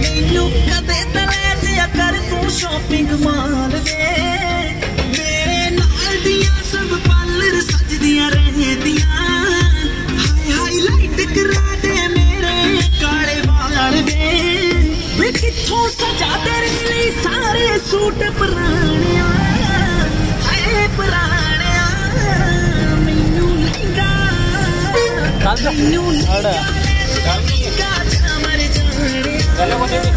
ਮੈਨੂੰ ਕਦੇ ਤਲੇ ਜਿਆ ਕਰ ਤੂੰ ਸ਼ਾਪਿੰਗ ਮਾਲ ਵੇ ਮੇਰੇ ਨਾਲ ਦੀਆਂ ਸਭ ਪਾਲਰ ਸਜਦੀਆਂ ਰਹਿੰਦੀਆਂ ਹਾਈ ਹਾਈਲਾਈਟ ਕਰਾ ਦੇ ਮੇਰੇ ਕਾਲੇ ਵਾਲ ਵੇ ਵੇ ਕਿੱਥੋਂ ਸਜਾ ਤੇਰੇ ਲਈ ਸਾਰੇ ਸੂਟ ਪੁਰਾਣਿਆਂ ਹਾਏ ਪੁਰਾਣਿਆਂ ਮੈਨੂੰ ਲਹਿੰਗਾ ਚੱਲ ਜਾ। ਮੈਨੂੰ ਲਹਿੰਗਾ Dalawa din